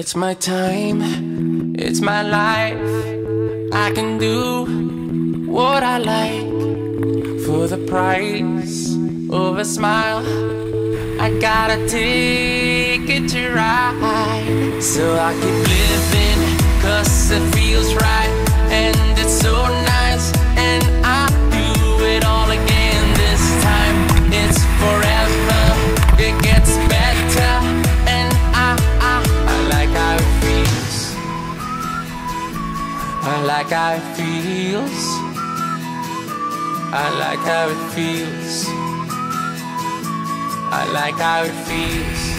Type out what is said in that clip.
It's my time, it's my life. I can do what I like for the price of a smile. I got a ticket to ride, so I keep living, cause it I like how it feels. I like how it feels. I like how it feels.